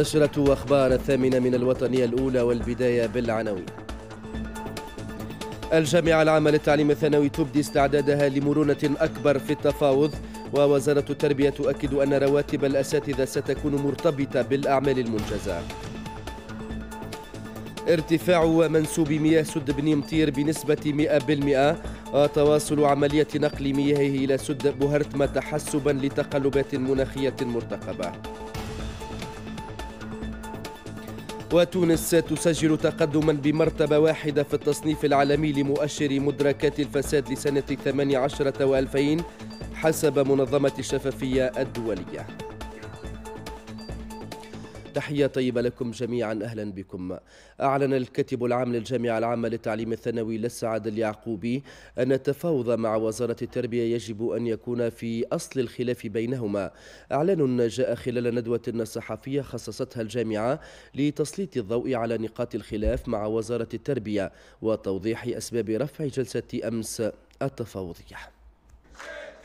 نشرة أخبار الثامنة من الوطنية الأولى والبداية بالعناوين. الجامعة العامة للتعليم الثانوي تبدي استعدادها لمرونة أكبر في التفاوض ووزارة التربية تؤكد أن رواتب الأساتذة ستكون مرتبطة بالأعمال المنجزة. ارتفاع منسوب مياه سد بني مطير بنسبة 100% وتواصل عملية نقل مياهه إلى سد بوهرتما تحسبا لتقلبات مناخية مرتقبة. وتونس تسجل تقدما بمرتبة واحدة في التصنيف العالمي لمؤشر مدركات الفساد لسنة 18 و2000 حسب منظمة الشفافية الدولية. تحية طيبة لكم جميعا أهلا بكم. أعلن الكاتب العام للجامعة العامة للتعليم الثانوي للسعادة اليعقوبي أن التفاوض مع وزارة التربية يجب أن يكون في أصل الخلاف بينهما. إعلان جاء خلال ندوة صحفية خصصتها الجامعة لتسليط الضوء على نقاط الخلاف مع وزارة التربية وتوضيح أسباب رفع جلسة أمس التفاوضية.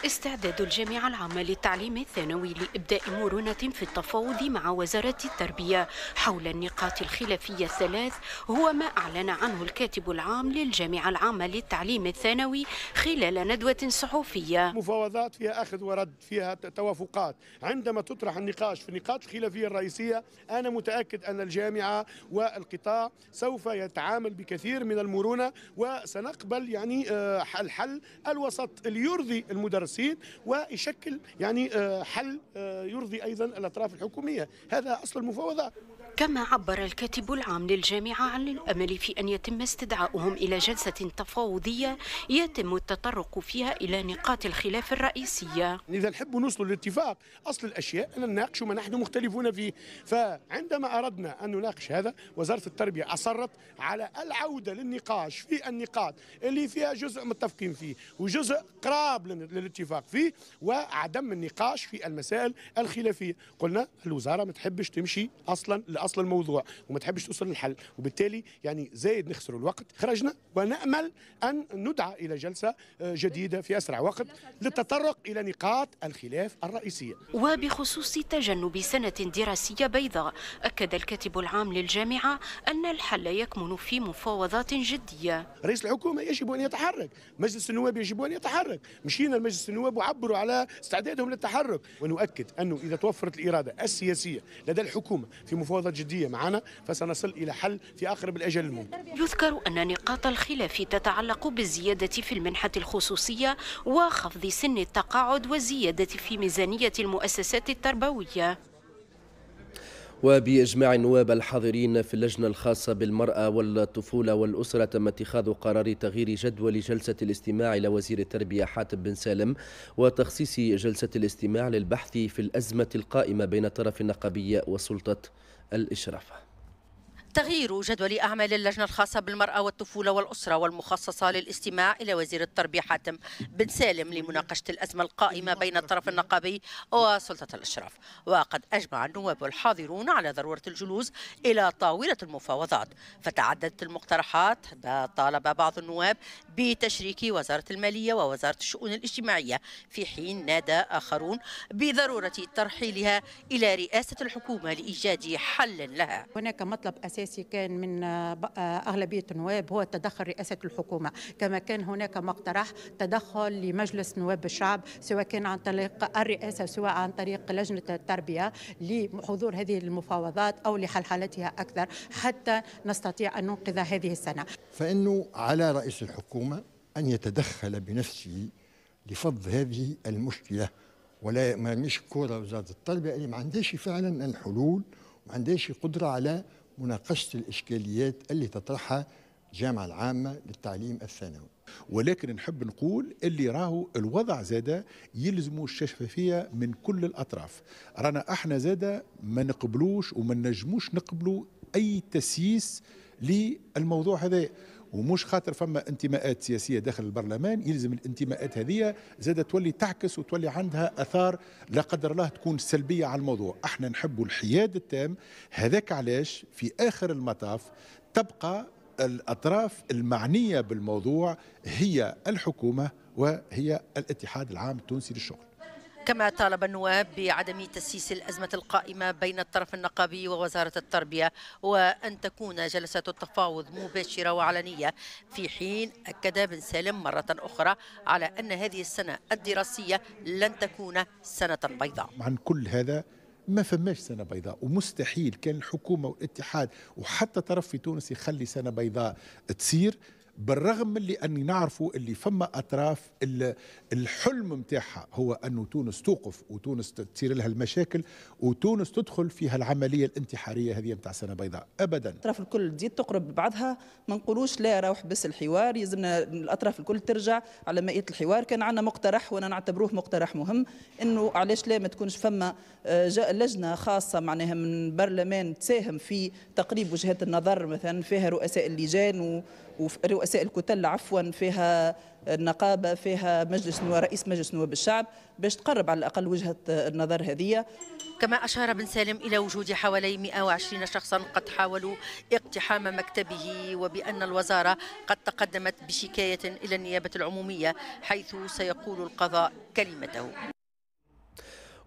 استعداد الجامعة العامة للتعليم الثانوي لإبداء مرونة في التفاوض مع وزارة التربية حول النقاط الخلافية الثلاث هو ما أعلن عنه الكاتب العام للجامعة العامة للتعليم الثانوي خلال ندوة صحفية. مفاوضات فيها أخذ ورد فيها توافقات. عندما تطرح النقاش في النقاط الخلافية الرئيسية أنا متأكد أن الجامعة والقطاع سوف يتعامل بكثير من المرونة وسنقبل يعني آه، الحل الوسط اللي يرضي المدرس. المدرسين ويشكل يعني آه، حل آه، يرضي أيضا الأطراف الحكومية. هذا أصل المفاوضات كما عبر الكاتب العام للجامعة عن الأمل في أن يتم استدعاؤهم إلى جلسة تفاوضية يتم التطرق فيها إلى نقاط الخلاف الرئيسية. إذا نحب نوصل للاتفاق أصل الأشياء أن نناقش ما نحن مختلفون فيه. فعندما أردنا أن نناقش هذا وزارة التربية أصرت على العودة للنقاش في النقاط اللي فيها جزء متفقين فيه وجزء قراب للاتفاق فيه وعدم النقاش في المسائل الخلافية. قلنا الوزارة ما تحبش تمشي أصلا أصل الموضوع وما تحبش توصل للحل. وبالتالي يعني زايد نخسر الوقت. خرجنا ونأمل أن ندعى إلى جلسة آه، جديدة في أسرع وقت للتطرق إلى نقاط الخلاف الرئيسية. وبخصوص تجنب سنة دراسية بيضاء أكد الكاتب العام للجامعة أن الحل يكمن في مفاوضات جدية. رئيس الحكومة يجب أن يتحرك. مجلس النواب يجب أن يتحرك. مشينا لمجلس النواب وعبروا على استعدادهم للتحرك. ونؤكد أنه إذا توفرت الإرادة السياسية لدى الحكومة في مفاوضات جدية معنا فسنصل إلى حل في أقرب الأجل الممكن. يذكر أن نقاط الخلاف تتعلق بالزيادة في المنحة الخصوصية وخفض سن التقاعد والزيادة في ميزانية المؤسسات التربوية. وبإجماع النواب الحاضرين في اللجنة الخاصة بالمرأة والطفولة والأسرة تم اتخاذ قرار تغيير جدول جلسة الاستماع إلى وزير التربية حاتم بن سالم وتخصيص جلسة الاستماع للبحث في الأزمة القائمة بين الطرف النقابي وسلطة الإشراف تغيير جدول أعمال اللجنة الخاصة بالمرأة والطفولة والأسرة والمخصصة للاستماع إلى وزير التربية حاتم بن سالم لمناقشة الأزمة القائمة بين الطرف النقابي وسلطة الإشراف. وقد أجمع النواب الحاضرون على ضرورة الجلوس إلى طاولة المفاوضات. فتعددت المقترحات طالب بعض النواب بتشريك وزارة المالية ووزارة الشؤون الاجتماعية. في حين نادى آخرون بضرورة ترحيلها إلى رئاسة الحكومة لإيجاد حل لها. هناك مطلب أساسي الاساسي كان من آه، آه، أغلبية النواب هو تدخل رئاسة الحكومة. كما كان هناك مقترح تدخل لمجلس نواب الشعب سواء كان عن طريق الرئاسة سواء عن طريق لجنة التربية لحضور هذه المفاوضات أو لحلحلتها أكثر حتى نستطيع أن ننقذ هذه السنة. فإنه على رئيس الحكومة أن يتدخل بنفسه لفض هذه المشكلة. ولا ما مش كورة وزارة التربية اللي ما عندهاش فعلا الحلول ما عندهاش قدرة على مناقشة الإشكاليات اللي تطرحها الجامعة العامة للتعليم الثانوي. ولكن نحب نقول اللي راهو الوضع زاده يلزموا الشفافية من كل الأطراف. رانا إحنا زاده ما نقبلوش وما نجموش نقبلوا أي تسييس للموضوع هذا. ومش خاطر فما انتماءات سياسية داخل البرلمان يلزم الانتماءات هذه زادة تولي تعكس وتولي عندها آثار لا قدر الله تكون سلبية على الموضوع. إحنا نحب الحياد التام هذاك علاش في آخر المطاف تبقى الأطراف المعنية بالموضوع هي الحكومة وهي الاتحاد العام التونسي للشغل. كما طالب النواب بعدم تسييس الأزمة القائمة بين الطرف النقابي ووزارة التربية وأن تكون جلسات التفاوض مباشرة وعلنية. في حين أكد بن سالم مرة أخرى على أن هذه السنة الدراسية لن تكون سنة بيضاء. عن كل هذا ما فماش سنة بيضاء ومستحيل كان الحكومة والاتحاد وحتى طرف في تونس يخلي سنة بيضاء تصير بالرغم من اللي اني نعرفوا اللي فما أطراف الحلم متاعها هو انه تونس توقف وتونس تصير لها المشاكل وتونس تدخل فيها العملية الانتحارية هذه متاع سنة بيضاء. ابدا. الأطراف الكل تزيد تقرب ببعضها ما نقولوش لا روح بس الحوار يلزمنا الأطراف الكل ترجع على مائية الحوار. كان عندنا مقترح وأنا نعتبروه مقترح مهم إنه علاش لا؟ ما تكونش فما آه، لجنة خاصة معناها من برلمان تساهم في تقريب وجهات النظر مثلا فيها رؤساء اللجان ورؤساء الكتل عفوا فيها النقابة فيها مجلس نواب رئيس مجلس نواب الشعب باش تقرب على الأقل وجهة النظر هذه. كما أشار بن سالم إلى وجود حوالي 120 شخصا قد حاولوا اقتحام مكتبه وبأن الوزارة قد تقدمت بشكاية إلى النيابة العمومية حيث سيقول القضاء كلمته.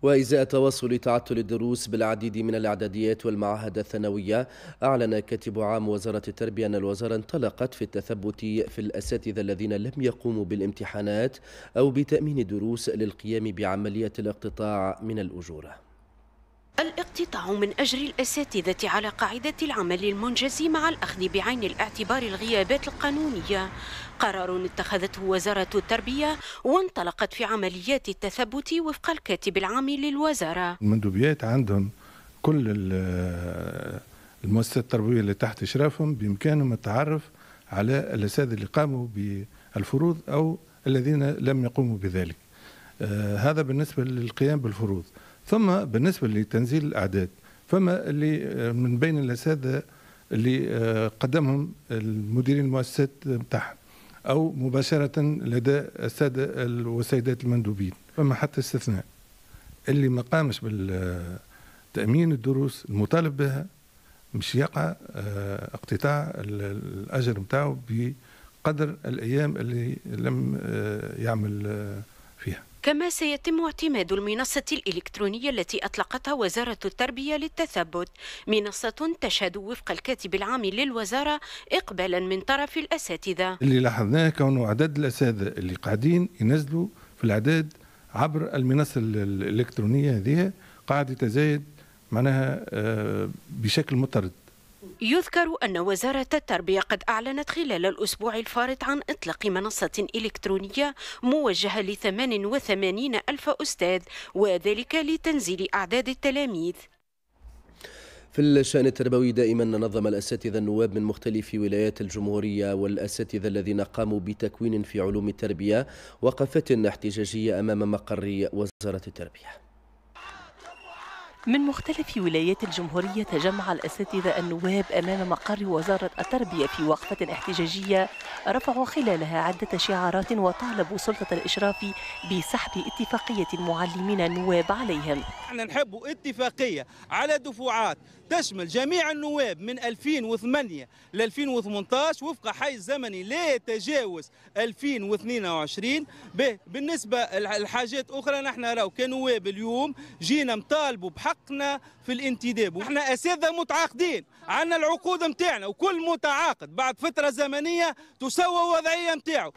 وإزاء تواصل تعطل الدروس بالعديد من الإعداديات والمعاهد الثانوية أعلن كاتب عام وزارة التربية أن الوزارة انطلقت في التثبت في الأساتذة الذين لم يقوموا بالامتحانات أو بتأمين الدروس للقيام بعملية الاقتطاع من الأجورة. الاقتطاع من أجر الأساتذة على قاعدة العمل المنجز مع الأخذ بعين الاعتبار الغيابات القانونية. قرار اتخذته وزارة التربية وانطلقت في عمليات التثبت وفق الكاتب العام للوزارة. المندوبيات عندهم كل المؤسسات التربوية اللي تحت إشرافهم بإمكانهم التعرف على الأساتذة اللي قاموا بالفروض أو الذين لم يقوموا بذلك. آه، هذا بالنسبة للقيام بالفروض. ثم بالنسبة لتنزيل الأعداد فما اللي آه، من بين الأساتذة اللي آه، قدمهم المديرين المؤسسات بتاعهم أو مباشرة لدى السادة والسيدات المندوبين. فما حتى استثناء اللي ما قامش بالتأمين الدروس المطالب بها مش يقع آه، اقتطاع الأجر متاعه بقدر الأيام اللي لم يعمل كما سيتم اعتماد المنصة الإلكترونية التي أطلقتها وزارة التربية للتثبت. منصة تشهد وفق الكاتب العام للوزارة إقبالا من طرف الأساتذة. اللي لاحظناه كونه عدد الأساتذة اللي قاعدين ينزلوا في الأعداد عبر المنصة الإلكترونية هذه قاعد يتزايد معناها آه، بشكل مطرد يذكر أن وزارة التربية قد أعلنت خلال الأسبوع الفارط عن إطلاق منصة إلكترونية موجهة ل 88 ألف أستاذ وذلك لتنزيل أعداد التلاميذ. في الشأن التربوي دائما نظم الأساتذة النواب من مختلف ولايات الجمهورية والأساتذة الذين قاموا بتكوين في علوم التربية وقفات احتجاجية أمام مقر وزارة التربية. من مختلف ولايات الجمهورية تجمع الأساتذة النواب أمام مقر وزارة التربية في وقفة احتجاجية رفعوا خلالها عدة شعارات وطالبوا سلطة الإشراف بسحب اتفاقية المعلمين النواب عليهم. إحنا نحب اتفاقية على دفعات تشمل جميع النواب من 2008 ل 2018 وفق حيز زمني لا يتجاوز 2022 بالنسبة لحاجات أخرى نحن راو كنواب اليوم جينا مطالبوا بحقنا في الانتداب ونحن أساتذة متعاقدين عندنا العقود متاعنا وكل متعاقد بعد فترة زمنية تسوى وضعية متاعه.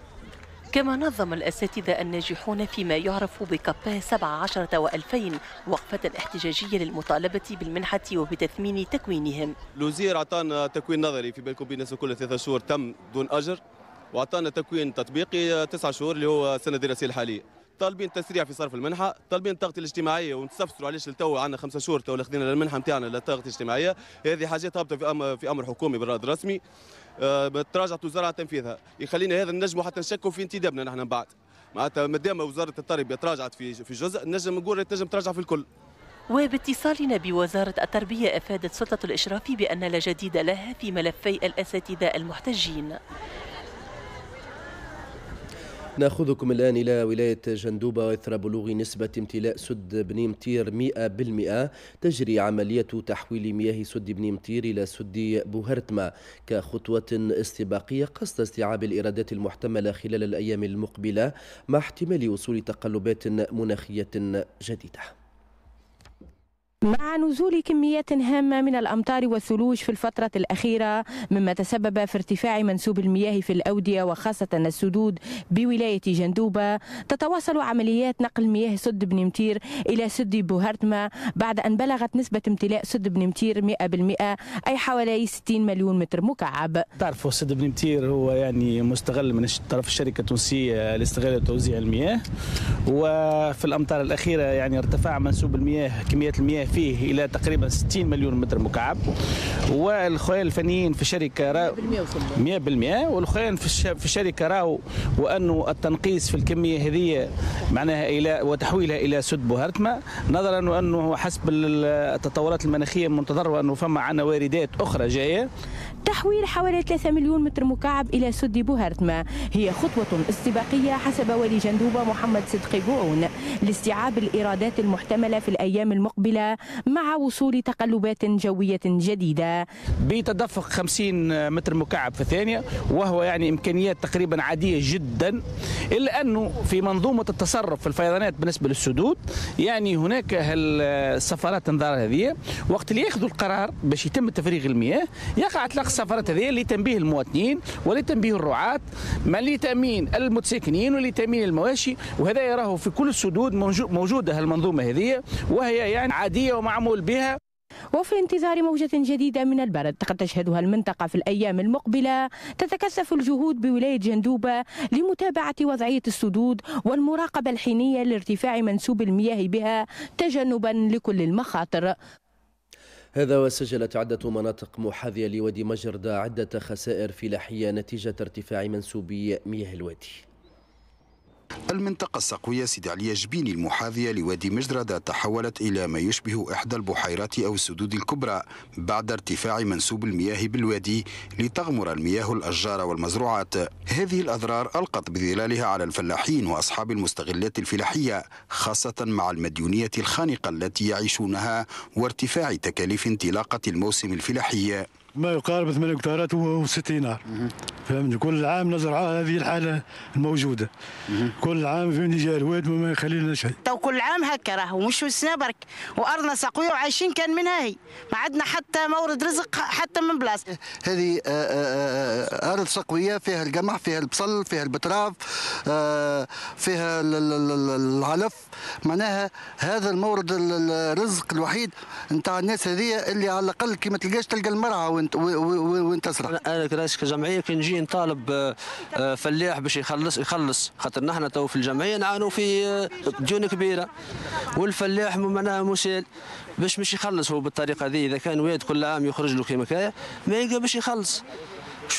كما نظم الأساتذة الناجحون فيما يعرف بكابا 17 و2000 وقفة احتجاجية للمطالبة بالمنحة وبتثمين تكوينهم. الوزير أعطانا تكوين نظري في بالكم بين كل ثلاثة شهور تم دون أجر وأعطانا تكوين تطبيقي تسعة شهور اللي هو السنة الدراسية الحالية طالبين تسريع في صرف المنحة طالبين الطاقه الاجتماعيه ونستفسروا علاش لتو عندنا خمسة شهور تو خذينا المنحه نتاعنا للطاقه الاجتماعيه هذه حاجات هابطة في أمر في أمر حكومي بالراد رسمي. أه تراجعت وزارة عن تنفيذها. يخلينا هذا نجموا حتى نشكوا في انتدابنا نحن من بعد. معناتها مادام وزارة التربية تراجعت في في جزء نجم نقول تنجم تراجع في الكل. وباتصالنا بوزارة التربية أفادت سلطة الإشراف بأن لا جديد لها في ملفي الأساتذة المحتجين. ناخذكم الآن إلى ولاية جندوبة وإثر بلوغ نسبة امتلاء سد بني مطير 100% تجري عملية تحويل مياه سد بني مطير إلى سد بوهرتما كخطوة استباقية قصد استيعاب الإيرادات المحتملة خلال الأيام المقبلة مع احتمال وصول تقلبات مناخية جديدة. مع نزول كميات هامة من الأمطار والثلوج في الفترة الأخيرة مما تسبب في ارتفاع منسوب المياه في الأودية وخاصة السدود بولاية جندوبة. تتواصل عمليات نقل مياه سد بن متير إلى سد بوهرتما بعد أن بلغت نسبة امتلاء سد بن متير 100% أي حوالي 60 مليون متر مكعب. تعرفوا سد بن متير هو يعني مستغل من طرف الشركة التونسية لاستغلال وتوزيع المياه وفي الأمطار الأخيرة يعني ارتفاع منسوب المياه كمية المياه فيه إلى تقريبا 60 مليون متر مكعب. والخويا الفنيين في الشركة راو 100% والخويا في الشركة راو وانه التنقيص في الكمية هذه معناها إلى وتحويلها إلى سد بوهرتما. نظرا وأنه حسب التطورات المناخية منتظر وأنه فما عنا واردات أخرى جاية. تحويل حوالي 3 مليون متر مكعب إلى سد بوهرتما. هي خطوة استباقية حسب ولي جندوبة محمد صدقي بوعون. لاستيعاب الإيرادات المحتملة في الأيام المقبلة مع وصول تقلبات جوية جديدة. بتدفق 50 متر مكعب في الثانية وهو يعني إمكانيات تقريبا عادية جدا. إلا أنه في منظومة التصرف في الفيضانات بالنسبة للسدود يعني هناك السفارات انذار هذه. وقت اللي ياخذوا القرار باش يتم تفريغ المياه يقع اطلاق السفرات هذه لتنبيه المواطنين ولتنبيه الرعاة ما لتامين المتساكنين ولتامين المواشي وهذا يراه في كل السدود موجودة المنظومة هذه وهي يعني عادية ومعمول بها. وفي انتظار موجة جديدة من البرد قد تشهدها المنطقة في الأيام المقبلة تتكثف الجهود بولاية جندوبة لمتابعة وضعية السدود والمراقبة الحينية لارتفاع منسوب المياه بها تجنبا لكل المخاطر. هذا وسجلت عدة مناطق محاذية لوادي مجردة عدة خسائر فلاحية نتيجة ارتفاع منسوب مياه الوادي. المنطقة السقوية سيدي علي جبيني المحاذية لوادي مجردة تحولت إلى ما يشبه إحدى البحيرات أو السدود الكبرى بعد ارتفاع منسوب المياه بالوادي لتغمر المياه الأشجار والمزروعات. هذه الأضرار ألقت بظلالها على الفلاحين وأصحاب المستغلات الفلاحية خاصة مع المديونية الخانقة التي يعيشونها وارتفاع تكاليف انطلاقة الموسم الفلاحي. ما يقارب 8 هكتارات و60 نار فهمني كل عام نزرع هذه الحالة الموجودة. كل عام فهمني جاي الواد وما يخلي لنا شيء. تو كل عام هكا راهو مش السنة برك وأرضنا سقويه وعايشين كان منها هي. ما عندنا حتى مورد رزق حتى من بلاصة. هذه آه، آه، آه، أرض سقويه فيها القمح فيها البصل فيها البتراف فيها العلف. معناها هذا المورد الرزق الوحيد نتاع الناس هذه اللي على الأقل كي ما تلقاش تلقى المرعى وانت وانت تسرح أنا كرئيس كجمعية كي نجي نطالب آه، آه، فلاح باش يخلص يخلص. خاطر نحن تو في الجمعية نعانوا في آه، ديون كبيرة. والفلاح معناها مسال باش مش يخلص هو بالطريقة هذه إذا كان واد كل عام يخرج له كيما كايا ما يلقى باش يخلص.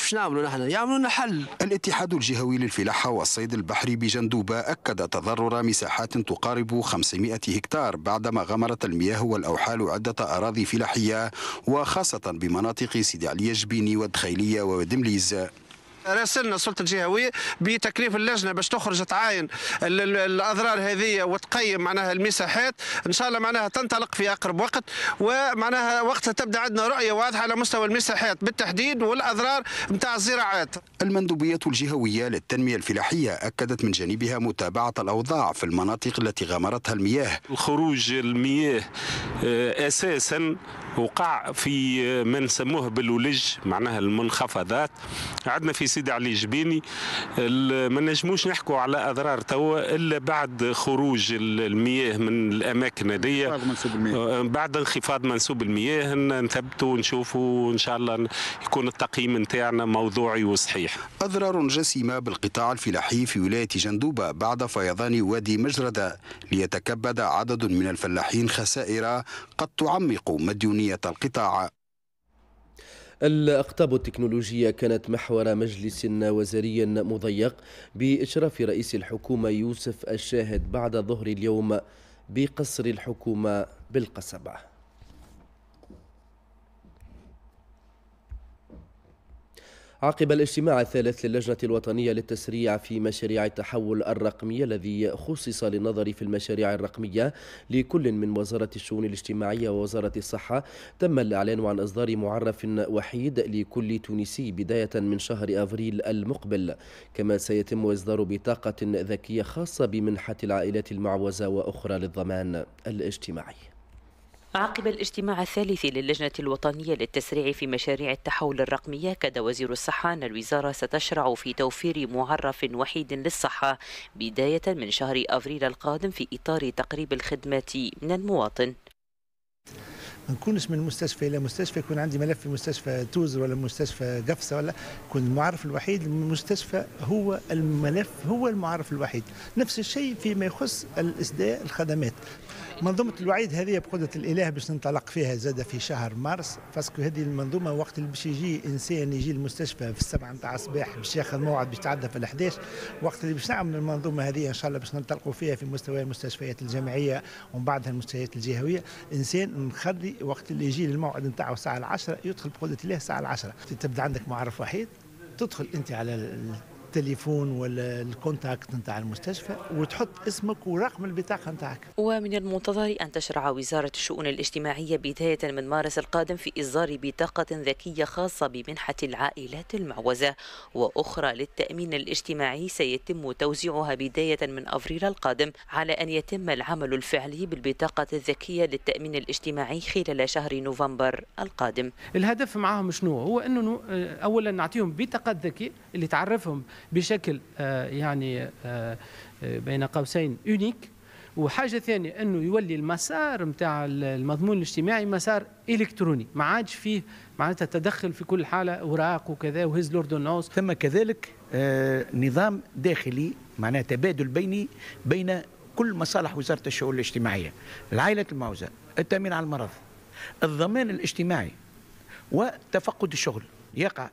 باش نعملوا نحن؟ يعملوا لنا حل. الاتحاد الجهوي للفلاحة والصيد البحري بجندوبة أكد تضرر مساحات تقارب 500 هكتار بعدما غمرت المياه والأوحال عدة أراضي فلاحية وخاصة بمناطق سيدي علي جبيني والدخيلية ودمليز. راسلنا السلطه الجهوية بتكليف اللجنة باش تخرج تعاين الأضرار هذه وتقيم معناها المساحات إن شاء الله معناها تنطلق في أقرب وقت ومعناها وقتها تبدأ عندنا رؤية واضحة على مستوى المساحات بالتحديد والأضرار نتاع الزراعات. المندوبية الجهوية للتنمية الفلاحية أكدت من جانبها متابعة الأوضاع في المناطق التي غمرتها المياه. خروج المياه آه، أساسا وقع في ما نسموه بالولج معناها المنخفضات عندنا في سيدي علي جبيني ما نجموش نحكوا على أضرار توا إلا بعد خروج المياه من الأماكن هذه آه، بعد انخفاض منسوب المياه نثبتوا ونشوفوا ان شاء الله يكون التقييم نتاعنا موضوعي وصحيح. أضرار جسيمة بالقطاع الفلاحي في ولاية جندوبه بعد فيضان وادي مجردة ليتكبد عدد من الفلاحين خسائر قد تعمق مديونيه القطاع. الأقطاب التكنولوجية كانت محور مجلس وزاري مضيق بإشراف رئيس الحكومة يوسف الشاهد بعد ظهر اليوم بقصر الحكومة بالقصبة. عقب الاجتماع الثالث للجنة الوطنية للتسريع في مشاريع التحول الرقمي الذي خصص للنظر في المشاريع الرقمية لكل من وزارة الشؤون الاجتماعية ووزارة الصحة تم الإعلان عن إصدار معرف وحيد لكل تونسي بداية من شهر أفريل المقبل. كما سيتم إصدار بطاقة ذكية خاصة بمنحة العائلات المعوزة وأخرى للضمان الاجتماعي. عقب الاجتماع الثالث للجنة الوطنية للتسريع في مشاريع التحول الرقمي أكد وزير الصحة أن الوزارة ستشرع في توفير معرف وحيد للصحة بداية من شهر أفريل القادم في إطار تقريب الخدمات من المواطن. نكونش من مستشفى إلى مستشفى يكون عندي ملف في مستشفى توزر ولا مستشفى قفصة ولا يكون المعرف الوحيد المستشفى هو الملف هو المعرف الوحيد. نفس الشيء فيما يخص الاسداء الخدمات. منظومة المواعيد هذه بقدرة الإله باش ننطلق فيها زاد في شهر مارس parce que هذه المنظومة وقت اللي باش يجي إنسان يجي المستشفى في السبعة نتاع الصباح باش ياخذ موعد باش تعدى في ال11 وقت اللي باش نعمل المنظومة هذه إن شاء الله باش ننطلقوا فيها في مستوى المستشفيات الجامعية ومن بعدها المستشفيات الجهوية إنسان نخلي وقت اللي يجي الموعد نتاعو الساعة العشرة يدخل بقدرة الله الساعة العشرة. تبدأ عندك معرف وحيد تدخل أنت على التليفون ولا الكونتاكت نتاع المستشفى وتحط اسمك ورقم البطاقة نتاعك. ومن المنتظر أن تشرع وزارة الشؤون الاجتماعية بداية من مارس القادم في اصدار بطاقة ذكية خاصة بمنحة العائلات المعوزة وأخرى للتأمين الاجتماعي سيتم توزيعها بداية من أفريل القادم على أن يتم العمل الفعلي بالبطاقة الذكية للتأمين الاجتماعي خلال شهر نوفمبر القادم. الهدف معهم شنو؟ هو أنه اولا نعطيهم بطاقات ذكية اللي تعرفهم بشكل آه، يعني آه، آه، بين قوسين يونيك وحاجة ثانية أنه يولي المسار نتاع المضمون الاجتماعي مسار إلكتروني. ما عادش فيه معناتها تدخل في كل حالة أوراق وكذا وهز لوردونونس ثم كذلك نظام داخلي معناه تبادل بيني بين كل مصالح وزارة الشؤون الاجتماعية. العائلة المعوزة التأمين على المرض الضمان الاجتماعي وتفقد الشغل. يقع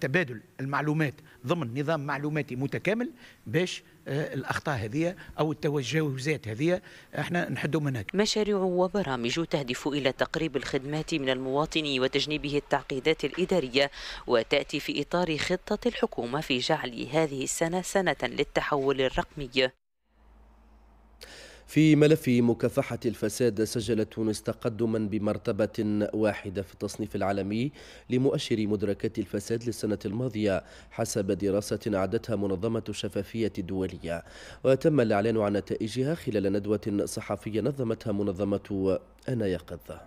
تبادل المعلومات ضمن نظام معلوماتي متكامل باش آه، الأخطاء هذه أو التوجهات هذه إحنا نحدوا منها مشاريع وبرامج تهدف إلى تقريب الخدمات من المواطن وتجنيبه التعقيدات الإدارية وتأتي في إطار خطة الحكومة في جعل هذه السنة سنة للتحول الرقمي. في ملف مكافحة الفساد سجلت تونس تقدما بمرتبة واحدة في التصنيف العالمي لمؤشر مدركات الفساد للسنة الماضية حسب دراسة أعدتها منظمة الشفافية الدولية. وتم الإعلان عن نتائجها خلال ندوة صحفية نظمتها منظمة أنا يقظ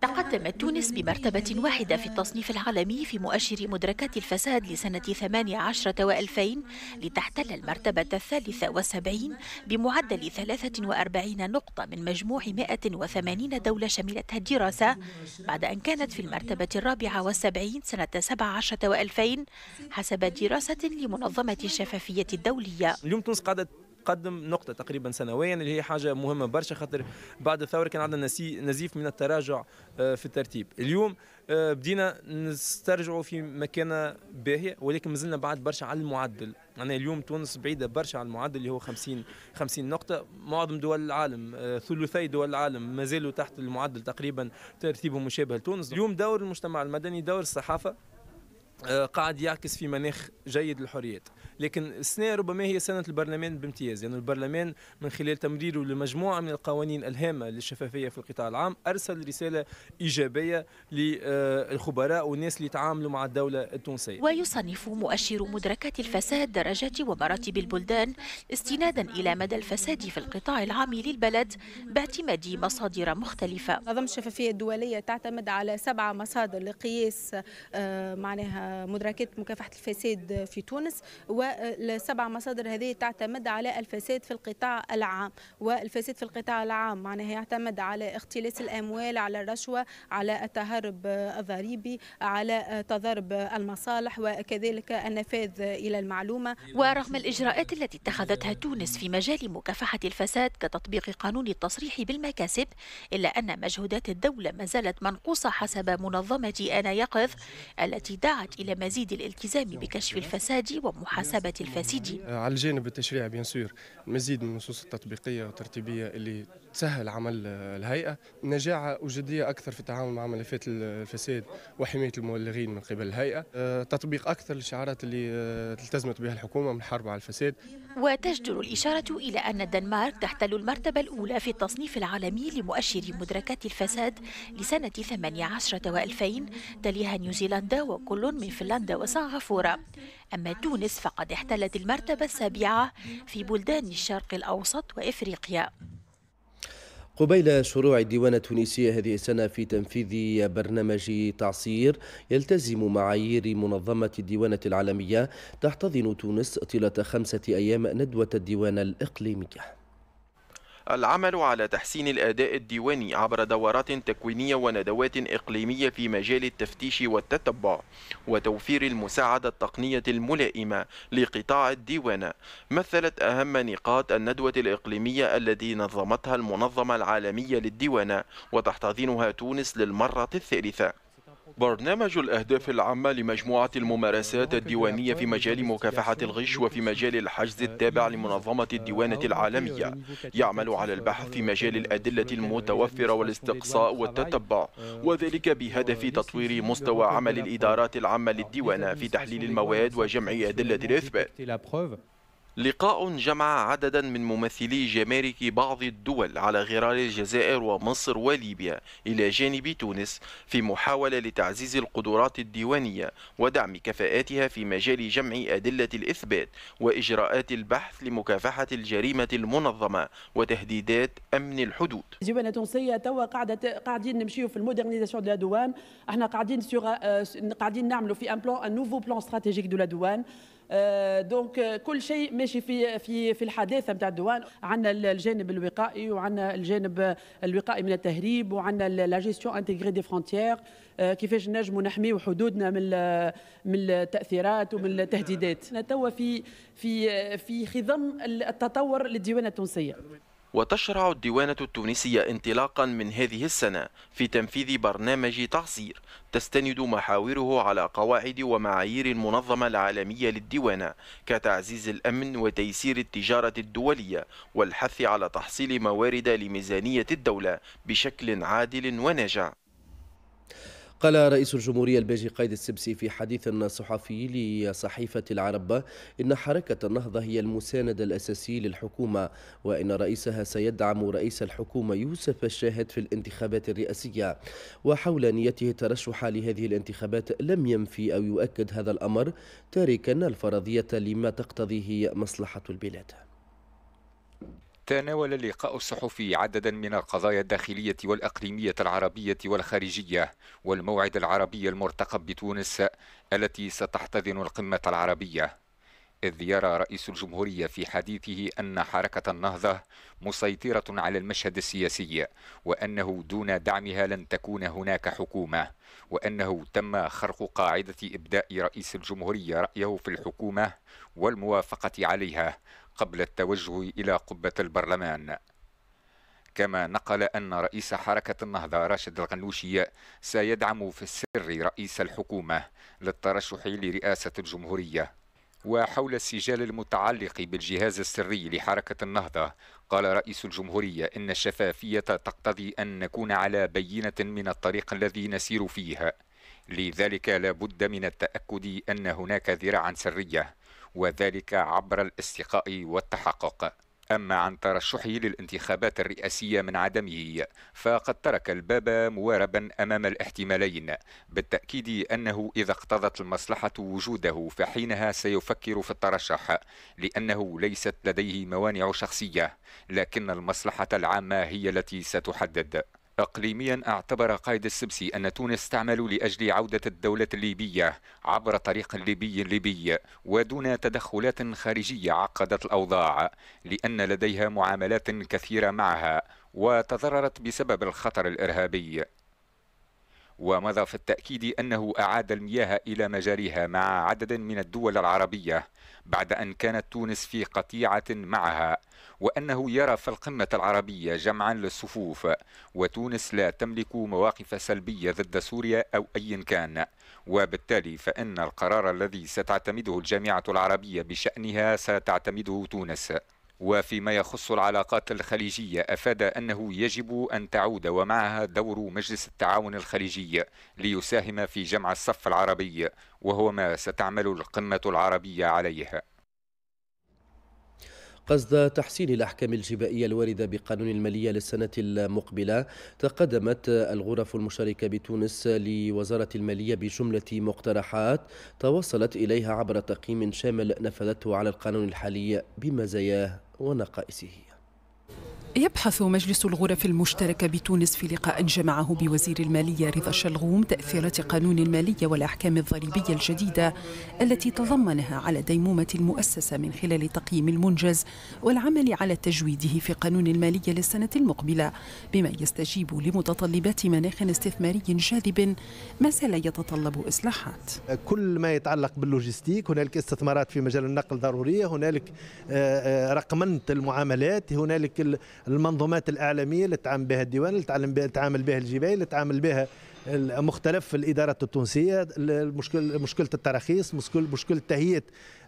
تقدمت تونس بمرتبة واحدة في التصنيف العالمي في مؤشر مدركات الفساد لسنة 18 و2000 لتحتل المرتبة الثالثة والسبعين بمعدل 43 نقطة من مجموع 180 دولة شملتها الدراسة بعد أن كانت في المرتبة الرابعة والسبعين سنة 17 و2000 حسب دراسة لمنظمة الشفافية الدولية. اليوم تونس قادت تقدم نقطة تقريبا سنويا اللي هي حاجة مهمة برشا خاطر بعد الثورة كان عندنا نزيف من التراجع آه، في الترتيب. اليوم آه، بدينا نسترجعوا في مكانة باهية ولكن مازلنا بعد برشا على المعدل. يعني اليوم تونس بعيدة برشا على المعدل اللي هو 50 50 نقطة. معظم دول العالم آه، ثلثي دول العالم ما زالوا تحت المعدل تقريبا ترتيبهم مشابه لتونس. اليوم دور المجتمع المدني دور الصحافة. قاعد يعكس في مناخ جيد للحريات. لكن السنة ربما هي سنة البرلمان بامتياز. يعني البرلمان من خلال تمريره لمجموعة من القوانين الهامة للشفافية في القطاع العام أرسل رسالة إيجابية للخبراء والناس اللي يتعاملوا مع الدولة التونسية. ويصنف مؤشر مدركات الفساد درجات ومراتب البلدان استنادا إلى مدى الفساد في القطاع العام للبلد باعتماد مصادر مختلفة. نظام الشفافية الدولية تعتمد على سبعة مصادر لقياس آه، معناها مدركات مكافحة الفساد في تونس و السبع مصادر هذه تعتمد على الفساد في القطاع العام. والفساد في القطاع العام معناها يعتمد على اختلاس الأموال على الرشوة على التهرب الضريبي على تضارب المصالح وكذلك النفاذ إلى المعلومة. ورغم الإجراءات التي اتخذتها تونس في مجال مكافحة الفساد كتطبيق قانون التصريح بالمكاسب إلا أن مجهودات الدولة ما زالت منقوصة حسب منظمة أنا يقظ التي دعت إلى مزيد الالتزام بكشف الفساد ومحاسبة الفاسدين على الجانب التشريعي بيان سور مزيد من النصوص التطبيقية والترتيبية اللي تسهل عمل الهيئة. نجاعة وجدية أكثر في التعامل مع ملفات الفساد وحماية المبلغين من قبل الهيئة. تطبيق أكثر للشعارات اللي التزمت بها الحكومة من الحرب على الفساد. وتجدر الإشارة إلى أن الدنمارك تحتل المرتبة الأولى في التصنيف العالمي لمؤشر مدركات الفساد لسنة 18 و2000 تليها نيوزيلندا وكل من فنلندا وسنغافورة. أما تونس فقد احتلت المرتبة السابعة في بلدان الشرق الأوسط وإفريقيا. قبيل شروع الديوان التونسي هذه السنة في تنفيذ برنامج تعصير يلتزم معايير منظمة الديوانة العالمية تحتضن تونس طيلة خمسة أيام ندوة الديوان الإقليمية. العمل على تحسين الأداء الديواني عبر دورات تكوينية وندوات إقليمية في مجال التفتيش والتتبع وتوفير المساعدة التقنية الملائمة لقطاع الديوانة. مثلت أهم نقاط الندوة الإقليمية التي نظمتها المنظمة العالمية للديوانة وتحتضنها تونس للمرة الثالثة. برنامج الأهداف العامة لمجموعة الممارسات الديوانية في مجال مكافحة الغش وفي مجال الحجز التابع لمنظمة الديوانة العالمية يعمل على البحث في مجال الأدلة المتوفرة والاستقصاء والتتبع وذلك بهدف تطوير مستوى عمل الإدارات العامة للديوانة في تحليل المواد وجمع أدلة الإثبات. لقاء جمع عددا من ممثلي جمارك بعض الدول على غرار الجزائر ومصر وليبيا إلى جانب تونس في محاولة لتعزيز القدرات الديوانية ودعم كفاءاتها في مجال جمع أدلة الإثبات وإجراءات البحث لمكافحة الجريمة المنظمة وتهديدات أمن الحدود. الديوانة التونسية توا قاعدة قاعدين نمشيو في ال modernisation de إحنا قاعدين sur قاعدين نعملوا في un plan un nouveau plan stratégique de donc كل شيء ماشي في في في الحداثه نتاع الديوان عندنا الجانب الوقائي وعندنا الجانب الوقائي من التهريب وعندنا la gestion intégrée des frontières كيفاش نجموا نحميو حدودنا من من التأثيرات ومن التهديدات. توا في في في خضم التطور للديوانه التونسية. وتشرع الديوانة التونسية انطلاقا من هذه السنة في تنفيذ برنامج تعصير تستند محاوره على قواعد ومعايير المنظمة العالمية للديوانة كتعزيز الأمن وتيسير التجارة الدولية والحث على تحصيل موارد لميزانية الدولة بشكل عادل وناجع. قال رئيس الجمهورية الباجي قايد السبسي في حديث صحفي لصحيفة العرب إن حركة النهضة هي المساند الأساسي للحكومة وإن رئيسها سيدعم رئيس الحكومة يوسف الشاهد في الانتخابات الرئاسية. وحول نيته الترشح لهذه الانتخابات لم ينفي أو يؤكد هذا الأمر تاركا الفرضية لما تقتضيه مصلحة البلاد. تناول اللقاء الصحفي عددا من القضايا الداخلية والأقليمية العربية والخارجية والموعد العربي المرتقب بتونس التي ستحتضن القمة العربية. إذ يرى رئيس الجمهورية في حديثه أن حركة النهضة مسيطرة على المشهد السياسي وأنه دون دعمها لن تكون هناك حكومة وأنه تم خرق قاعدة إبداء رئيس الجمهورية رأيه في الحكومة والموافقة عليها قبل التوجه إلى قبة البرلمان. كما نقل أن رئيس حركة النهضة راشد الغنوشي سيدعم في السر رئيس الحكومة للترشح لرئاسة الجمهورية. وحول السجال المتعلق بالجهاز السري لحركة النهضة قال رئيس الجمهورية إن الشفافية تقتضي أن نكون على بينة من الطريق الذي نسير فيه. لذلك لا بد من التأكد أن هناك ذراعا سرية. وذلك عبر الاستقاء والتحقق. أما عن ترشحه للانتخابات الرئاسية من عدمه فقد ترك الباب مواربا أمام الاحتمالين بالتأكيد أنه إذا اقتضت المصلحة وجوده فحينها سيفكر في الترشح لأنه ليست لديه موانع شخصية لكن المصلحة العامة هي التي ستحدد. إقليميا اعتبر قائد السبسي أن تونس تعمل لأجل عودة الدولة الليبية عبر طريق ليبي ليبي ودون تدخلات خارجية عقدت الأوضاع لأن لديها معاملات كثيرة معها وتضررت بسبب الخطر الإرهابي. ومضى في التأكيد أنه أعاد المياه إلى مجاريها مع عدد من الدول العربية بعد أن كانت تونس في قطيعة معها. وأنه يرى في القمة العربية جمعا للصفوف وتونس لا تملك مواقف سلبية ضد سوريا أو أي كان. وبالتالي فإن القرار الذي ستعتمده الجامعة العربية بشأنها ستعتمده تونس. وفيما يخص العلاقات الخليجية أفاد أنه يجب أن تعود ومعها دور مجلس التعاون الخليجي ليساهم في جمع الصف العربي وهو ما ستعمل القمة العربية عليه. قصد تحسين الأحكام الجبائية الواردة بقانون المالية للسنة المقبلة. تقدمت الغرف المشاركة بتونس لوزارة المالية بجملة مقترحات توصلت إليها عبر تقييم شامل نفذته على القانون الحالي بمزاياه ونقائصه. يبحث مجلس الغرف المشتركة بتونس في لقاء جمعه بوزير المالية رضا الشلغوم تأثيرات قانون المالية والأحكام الضريبية الجديدة التي تضمنها على ديمومة المؤسسة من خلال تقييم المنجز والعمل على تجويده في قانون المالية للسنة المقبلة بما يستجيب لمتطلبات مناخ استثماري جاذب ما زال يتطلب إصلاحات. كل ما يتعلق باللوجستيك هنالك استثمارات في مجال النقل ضرورية هنالك رقمنة المعاملات هنالك المنظومات الإعلامية اللي تعامل بها الديوان اللي تعامل بها الجبال اللي تعامل بها مختلف الإدارات التونسية مشكلة التراخيص مشكل مشكلة تهيئة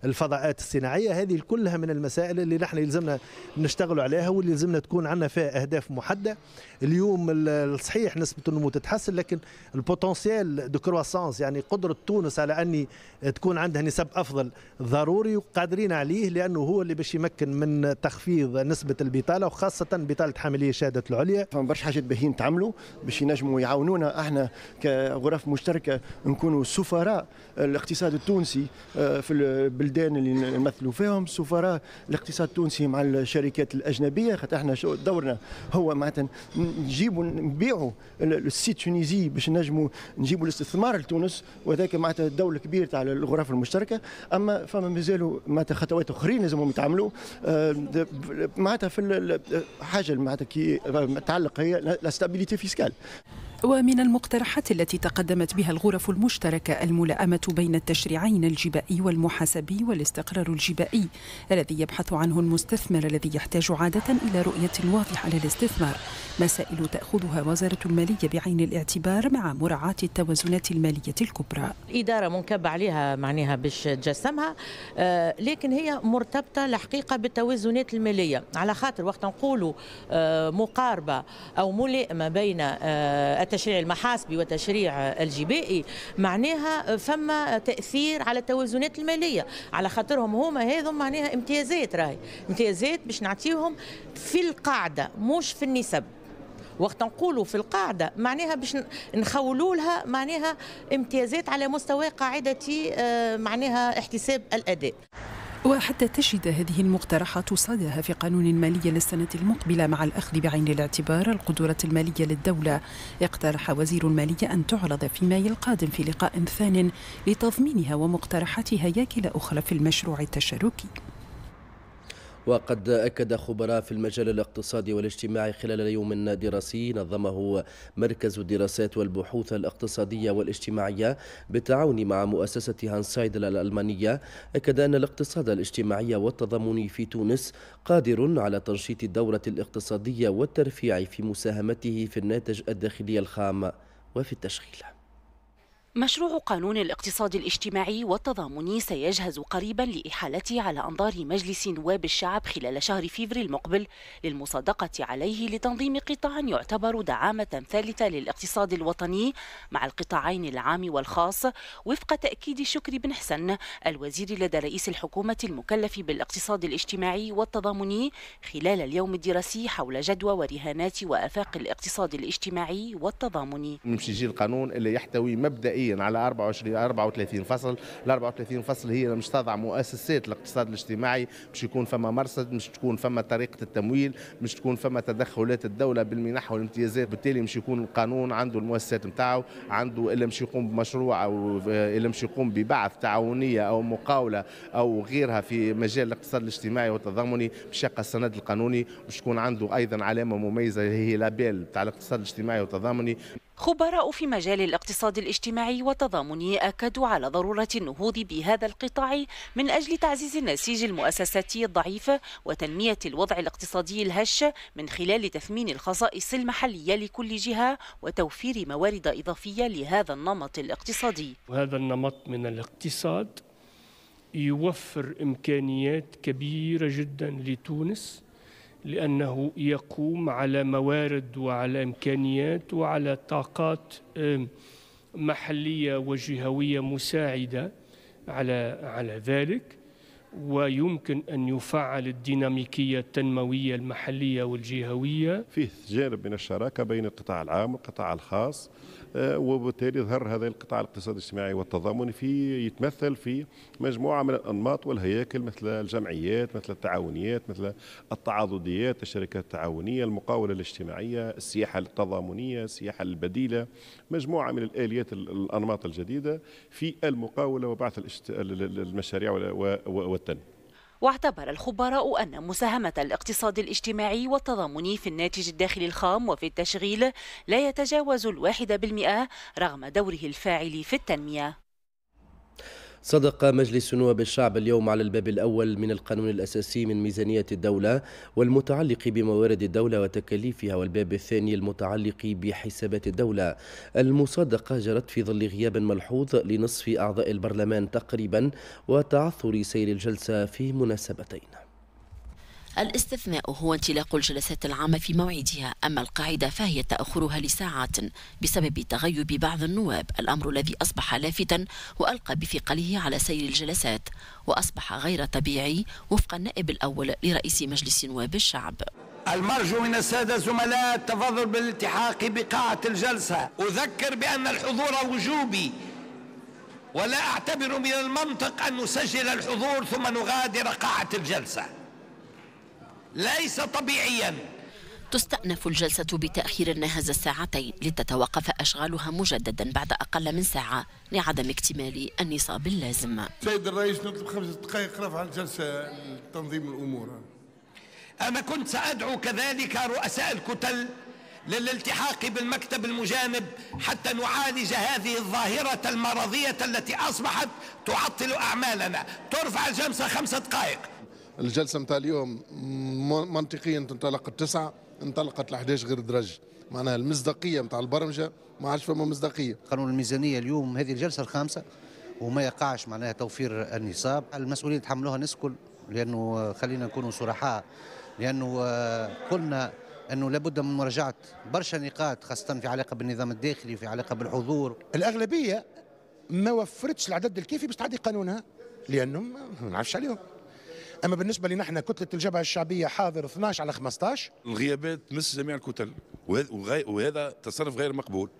الفضاءات الصناعية. هذه كلها من المسائل اللي نحن يلزمنا نشتغل عليها واللي يلزمنا تكون عندنا فيها أهداف محددة. اليوم الصحيح نسبة النمو تتحسن لكن ال potentiel de croissance يعني قدرة تونس على أني تكون عندها نسب أفضل ضروري وقادرين عليه لأنه هو اللي باش يمكن من تخفيض نسبة البطالة وخاصة بطالة حاملي الشهادة العليا. فما برشا حاجات باهيين تعملوا باش ينجموا يعاونونا إحنا كغرف مشتركة نكونوا سفراء الاقتصاد التونسي في البلدان اللي نمثلوا فيهم سفراء الاقتصاد التونسي مع الشركات الأجنبية خاطر إحنا دورنا هو معناتها نجيبوا نبيعوا ال site Tunisie باش نجموا نجيبوا الاستثمار لتونس وذاك معناتها الدور الكبير تاع الغرف المشتركة. أما فما مازالوا معناتها خطوات أخرين لازمهم يتعملوا. معناتها في حاجة معناتها كي تتعلق هي la stabilité fiscale ومن المقترحات التي تقدمت بها الغرف المشتركة الملائمة بين التشريعين الجبائي والمحاسبي والاستقرار الجبائي الذي يبحث عنه المستثمر الذي يحتاج عادة إلى رؤية واضحة للاستثمار. مسائل تأخذها وزارة المالية بعين الاعتبار مع مراعاة التوازنات المالية الكبرى. إدارة منكب عليها معناها باش تجسمها آه لكن هي مرتبطة الحقيقة بالتوازنات المالية. على خاطر وقت نقولوا آه مقاربة أو ملائمة بين آه التشريع المحاسبي والتشريع الجبائي معناها فما تأثير على التوازنات المالية. على خاطرهم هما هذم معناها امتيازات راهي. امتيازات باش نعطيهم في القاعدة مش في النسب. وقت نقولوا في القاعدة معناها باش نخولوا لها معناها امتيازات على مستوى قاعدة معناها احتساب الأداء. وحتى تجد هذه المقترحات صداها في قانون المالية للسنة المقبلة مع الأخذ بعين الاعتبار القدرة المالية للدولة. اقترح وزير المالية أن تعرض في ماي القادم في لقاء ثان لتضمينها ومقترحات هياكل أخرى في المشروع التشاركي. وقد أكد خبراء في المجال الاقتصادي والاجتماعي خلال يوم دراسي نظمه مركز الدراسات والبحوث الاقتصادية والاجتماعية بالتعاون مع مؤسسة هانس سايدل الألمانية. أكد أن الاقتصاد الاجتماعي والتضامني في تونس قادر على تنشيط الدورة الاقتصادية والترفيع في مساهمته في الناتج الداخلي الخام وفي التشغيل. مشروع قانون الاقتصاد الاجتماعي والتضامني سيجهز قريبا لإحالته على أنظار مجلس نواب الشعب خلال شهر فيفري المقبل للمصادقة عليه لتنظيم قطاع يعتبر دعامة ثالثة للاقتصاد الوطني مع القطاعين العام والخاص وفق تأكيد شكري بن حسن الوزير لدى رئيس الحكومة المكلف بالاقتصاد الاجتماعي والتضامني خلال اليوم الدراسي حول جدوى ورهانات وآفاق الاقتصاد الاجتماعي والتضامني نمشي القانون اللي يحتوي مبدئيا على 24 34 فصل. ال 34 فصل هي مش تضع مؤسسات الاقتصاد الاجتماعي. باش يكون فما مرصد مش تكون فما طريقة التمويل مش تكون فما تدخلات الدولة بالمنح والامتيازات. بالتالي مش يكون القانون عنده المؤسسات نتاعو عنده إلا مش يقوم بمشروع أو إلا مش يقوم ببعث تعاونية أو مقاولة أو غيرها في مجال الاقتصاد الاجتماعي والتضامني يلقى السند القانوني. باش تكون عنده أيضا علامة مميزة هي لابيل تاع الاقتصاد الاجتماعي والتضامني. خبراء في مجال الاقتصاد الاجتماعي والتضامني أكدوا على ضرورة النهوض بهذا القطاع من أجل تعزيز النسيج المؤسساتي الضعيف وتنمية الوضع الاقتصادي الهش من خلال تثمين الخصائص المحلية لكل جهة وتوفير موارد إضافية لهذا النمط الاقتصادي. وهذا النمط من الاقتصاد يوفر إمكانيات كبيرة جدا لتونس لأنه يقوم على موارد وعلى إمكانيات وعلى طاقات محلية وجهوية مساعدة على على ذلك. ويمكن أن يفعل الديناميكية التنموية المحلية والجهوية. فيه جانب من الشراكة بين القطاع العام والقطاع الخاص وبالتالي ظهر هذا القطاع الاقتصادي الاجتماعي والتضامني في يتمثل في مجموعة من الأنماط والهياكل مثل الجمعيات مثل التعاونيات مثل التعاضديات الشركات التعاونية المقاولة الاجتماعية السياحة التضامنية السياحة البديلة مجموعة من الآليات الأنماط الجديدة في المقاولة وبعث المشاريع والتنمية. واعتبر الخبراء أن مساهمة الاقتصاد الاجتماعي والتضامني في الناتج الداخلي الخام وفي التشغيل لا يتجاوز الواحد بالمئة رغم دوره الفاعل في التنمية. صدق مجلس نواب الشعب اليوم على الباب الأول من القانون الأساسي من ميزانية الدولة والمتعلق بموارد الدولة وتكاليفها والباب الثاني المتعلق بحسابات الدولة. المصادقة جرت في ظل غياب ملحوظ لنصف أعضاء البرلمان تقريبا وتعثر سير الجلسة في مناسبتين. الاستثناء هو انطلاق الجلسات العامة في موعدها أما القاعدة فهي تأخرها لساعات بسبب تغيب بعض النواب. الأمر الذي أصبح لافتا وألقى بثقله على سير الجلسات وأصبح غير طبيعي وفق النائب الأول لرئيس مجلس نواب الشعب. المرجو من السادة الزملاء التفضل بالالتحاق بقاعة الجلسة. أذكر بأن الحضور وجوبي ولا أعتبر من المنطق أن نسجل الحضور ثم نغادر قاعة الجلسة. ليس طبيعيا. تستأنف الجلسة بتأخير ناهز الساعتين لتتوقف أشغالها مجددا بعد أقل من ساعة لعدم اكتمال النصاب اللازم. سيد الرئيس نطلب خمس دقائق رفع الجلسة لتنظيم الأمور. أنا كنت سأدعو كذلك رؤساء الكتل للالتحاق بالمكتب المجانب حتى نعالج هذه الظاهرة المرضية التي أصبحت تعطل أعمالنا. ترفع الجلسة خمس دقائق. الجلسة نتاع اليوم منطقيا تنطلق التسعه انطلقت ل 11 غير درج. معناها المصداقية نتاع البرمجة ما عادش فما مصداقية. قانون الميزانية اليوم هذه الجلسة الخامسة وما يقعش معناها توفير النصاب. المسؤوليه تحملوها نسكل لأنه خلينا نكونوا صرحاء لأنه قلنا أنه لابد من مراجعة برشا نقاط خاصة في علاقة بالنظام الداخلي في علاقة بالحضور. الأغلبية ما وفرتش العدد الكافي باش تعدي قانونها لانهم ما نعرفش عليهم. أما بالنسبة لنا إحنا كتلة الجبهة الشعبية حاضر 12 على 15 الغيابات تمس جميع الكتل. وهذا تصرف غير مقبول.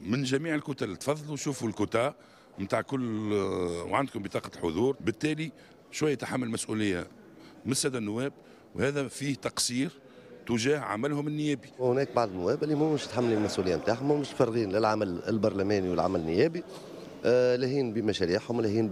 من جميع الكتل. تفضلوا شوفوا الكوتا نتاع كل وعندكم بطاقة حضور بالتالي شوية تحمل مسؤولية من الساده النواب. وهذا فيه تقصير تجاه عملهم النيابي. هناك بعض النواب اللي مش تحمل المسؤولية نتاعهم مش فارغين للعمل البرلماني والعمل النيابي. آه، لهين بمشاريعهم لهين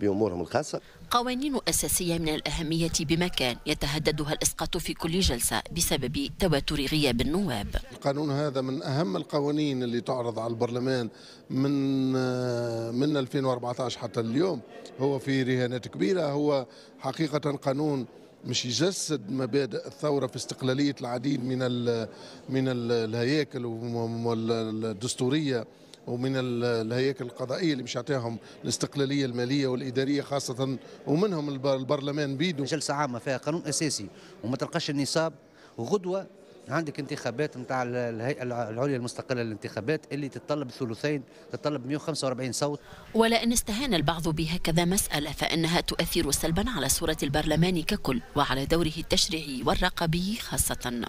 بأمورهم الخاصة. قوانين أساسية من الأهمية بمكان يتهددها الإسقاط في كل جلسة بسبب تواتر غياب النواب. القانون هذا من أهم القوانين اللي تعرض على البرلمان من آه، من 2014 حتى اليوم. هو في رهانات كبيرة. هو حقيقة قانون مش يجسد مبادئ الثورة في استقلالية العديد من ال من ال الهياكل والدستورية. ومن الهياكل القضائية اللي مش يعطيهم الاستقلالية المالية والإدارية خاصة ومنهم البرلمان بيدو. جلسه عامه فيها قانون أساسي وما تلقاش النصاب وغدوة عندك انتخابات نتاع الهيئه العليا المستقلة للانتخابات اللي تتطلب ثلثين تتطلب 145 صوت. ولا ان استهان البعض بهكذا مسألة فإنها تؤثر سلبا على صورة البرلمان ككل وعلى دوره التشريعي والرقابي خاصة.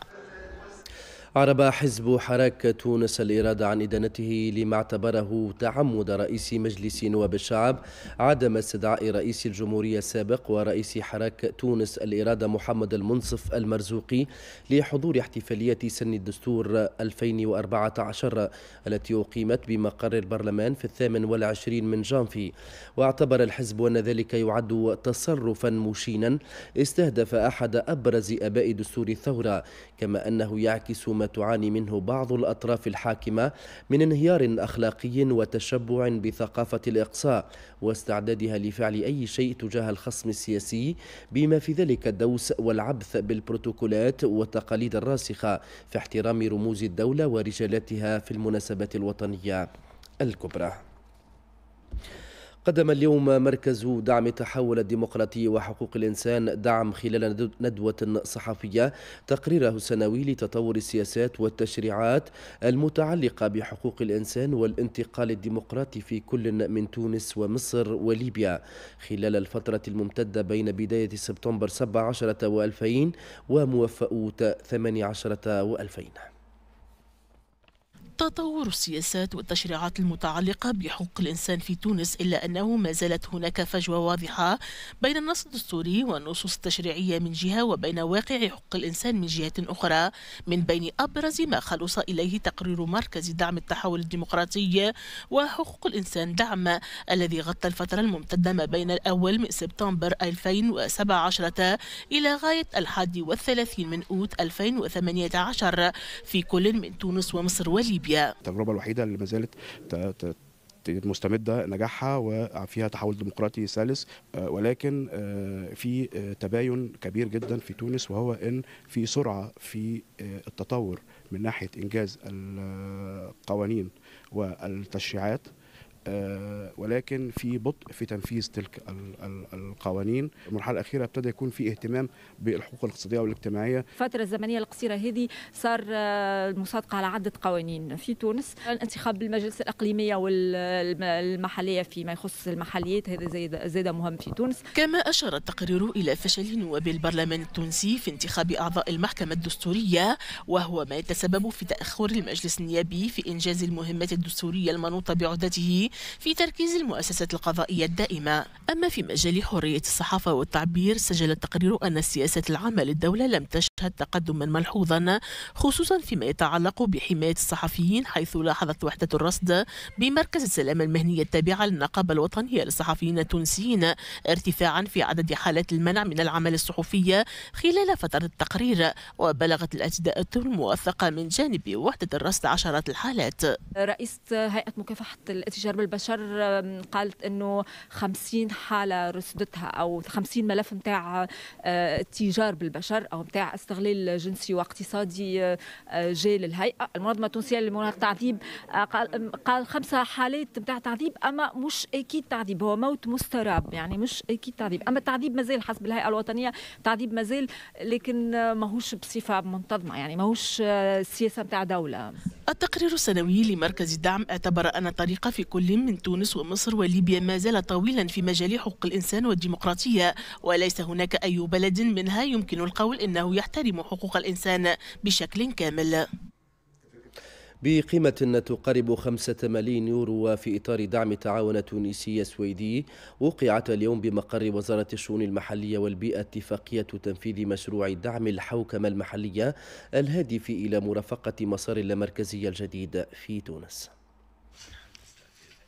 أعرب حزب حراك تونس الإرادة عن إدانته لما اعتبره تعمد رئيس مجلس نواب الشعب عدم استدعاء رئيس الجمهورية السابق ورئيس حراك تونس الإرادة محمد المنصف المرزوقي لحضور احتفالية سن الدستور 2014 التي أقيمت بمقر البرلمان في الثامن والعشرين من جانفي. واعتبر الحزب أن ذلك يعد تصرفا مشينا استهدف أحد أبرز أباء دستور الثورة كما أنه يعكس ما تعاني منه بعض الأطراف الحاكمة من انهيار أخلاقي وتشبع بثقافة الإقصاء واستعدادها لفعل أي شيء تجاه الخصم السياسي بما في ذلك الدوس والعبث بالبروتوكولات والتقاليد الراسخة في احترام رموز الدولة ورجالاتها في المناسبات الوطنية الكبرى. قدم اليوم مركز دعم التحول الديمقراطي وحقوق الإنسان دعم خلال ندوة صحفية تقريره السنوي لتطور السياسات والتشريعات المتعلقة بحقوق الإنسان والانتقال الديمقراطي في كل من تونس ومصر وليبيا. خلال الفترة الممتدة بين بداية سبتمبر 17 و2000 وموفقوت 18 و2000 تطور السياسات والتشريعات المتعلقة بحقوق الإنسان في تونس إلا أنه ما زالت هناك فجوة واضحة بين النص الدستوري والنصوص التشريعية من جهة وبين واقع حقوق الإنسان من جهة أخرى. من بين أبرز ما خلص إليه تقرير مركز دعم التحول الديمقراطي وحقوق الإنسان دعم الذي غطى الفترة الممتدة ما بين الأول من سبتمبر 2017 إلى غاية الحادي والثلاثين من أوت 2018 في كل من تونس ومصر وليبيا ليبيا. التجربة الوحيدة اللي ما زالت مستمدة نجاحها وفيها تحول ديمقراطي سلس ولكن في تباين كبير جدا في تونس وهو إن في سرعة في التطور من ناحية إنجاز القوانين والتشريعات. ولكن في بطء في تنفيذ تلك القوانين. المرحلة الأخيرة ابتدى يكون في اهتمام بالحقوق الاقتصادية والاجتماعية. الفترة الزمنية القصيرة هذه صار المصادقة على عدة قوانين في تونس. الانتخاب بالمجالس الإقليمية والمحلية فيما يخص المحليات هذا زيد زيد مهم في تونس. كما أشار التقرير إلى فشل نواب البرلمان التونسي في انتخاب أعضاء المحكمة الدستورية وهو ما يتسبب في تأخر المجلس النيابي في إنجاز المهمات الدستورية المنوطة بعهدته في تركيز المؤسسات القضائية الدائمة. أما في مجال حرية الصحافة والتعبير سجل التقرير أن السياسة العامة للدولة لم تشهد تقدما ملحوظا خصوصا فيما يتعلق بحماية الصحفيين حيث لاحظت وحدة الرصد بمركز السلامة المهنية التابعة للنقابة الوطنية للصحفيين التونسيين ارتفاعا في عدد حالات المنع من العمل الصحفي خلال فترة التقرير وبلغت الاعتداءات الموثقة من جانب وحدة الرصد عشرات الحالات. رئيس هيئة مكافحة الاتجار بالبشر قالت إنه 50 حالة رصدتها أو 50 ملف نتاع التجار بالبشر أو نتاع استغلال جنسي واقتصادي جاي للهيئه المنظمه التونسيه لمنع التعذيب قال قال خمسة حالات نتاع تعذيب أما مش أكيد تعذيب. هو موت مستراب يعني مش أكيد تعذيب. أما التعذيب مازال حسب الهيئة الوطنية تعذيب مازال لكن ماهوش بصفة منتظمة يعني ماهوش سياسة نتاع دولة. التقرير السنوي لمركز الدعم اعتبر أن الطريق في كل من تونس ومصر وليبيا ما زال طويلا في مجال حقوق الإنسان والديمقراطية وليس هناك أي بلد منها يمكن القول إنه يحترم حقوق الإنسان بشكل كامل. بقيمة تقارب خمسة ملايين يورو وفي إطار دعم تعاون تونسي سويدي وقعت اليوم بمقر وزارة الشؤون المحلية والبيئة اتفاقية تنفيذ مشروع دعم الحوكمة المحلية الهادف إلى مرافقة مسار اللامركزية الجديد في تونس.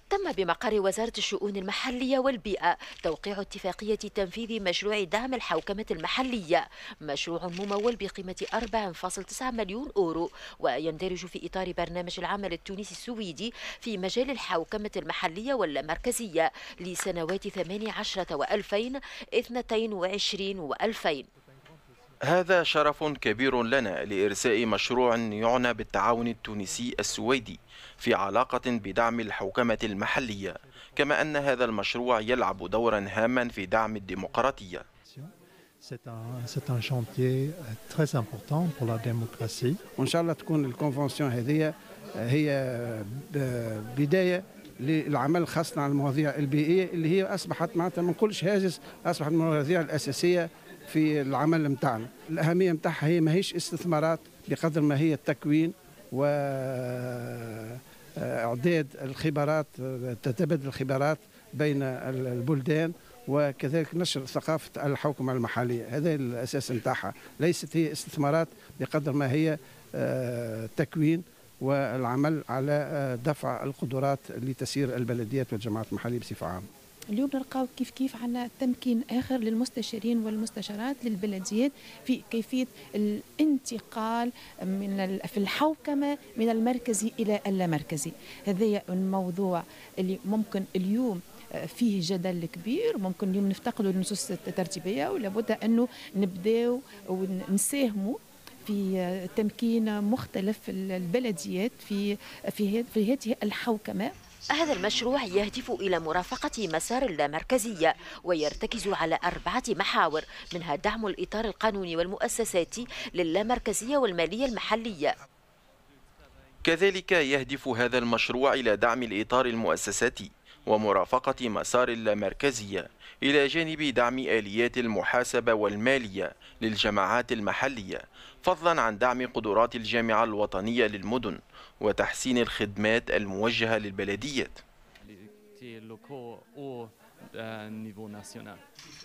تم بمقر وزارة الشؤون المحلية والبيئة توقيع اتفاقية تنفيذ مشروع دعم الحوكمة المحلية. مشروع ممول بقيمة 4.9 مليون أورو ويندرج في إطار برنامج العمل التونسي السويدي في مجال الحوكمة المحلية واللامركزية لسنوات 18 و2000 22 و2000 هذا شرف كبير لنا لإرساء مشروع يعنى بالتعاون التونسي السويدي في علاقة بدعم الحوكمة المحلية كما أن هذا المشروع يلعب دورا هاما في دعم الديمقراطية C'est un chantier très important pour la démocratie. وإن شاء الله تكون الكونفنسيون هذه هي بداية للعمل خاصة على المواضيع البيئية اللي هي أصبحت معناتها ما نقولش هاجس أصبحت من المواضيع الأساسية في العمل نتاعنا الأهمية نتاعها هي ماهيش استثمارات بقدر ما هي التكوين و إعداد الخبرات تتبادل الخبرات بين البلدان وكذلك نشر ثقافة الحوكمة المحلية. هذا الأساس نتاعها ليست هي استثمارات بقدر ما هي تكوين والعمل على دفع القدرات لتسيير البلديات والجماعات المحلية بصفة عامة. اليوم نلقاو كيف كيف عنا تمكين آخر للمستشارين والمستشارات للبلديات في كيفية الانتقال من في الحوكمة من المركزي إلى اللامركزي. هذا الموضوع اللي ممكن اليوم فيه جدل كبير. ممكن اليوم نفتقدوا النصوص الترتيبية ولابد أنه نبداو ونساهموا في تمكين مختلف البلديات في في في هذه الحوكمة. هذا المشروع يهدف إلى مرافقة مسار اللامركزية ويرتكز على أربعة محاور منها دعم الإطار القانوني والمؤسساتي للامركزية والمالية المحلية. كذلك يهدف هذا المشروع إلى دعم الإطار المؤسساتي ومرافقة مسار اللامركزية إلى جانب دعم آليات المحاسبة والمالية للجماعات المحلية فضلا عن دعم قدرات الجامعة الوطنية للمدن وتحسين الخدمات الموجهة للبلديات.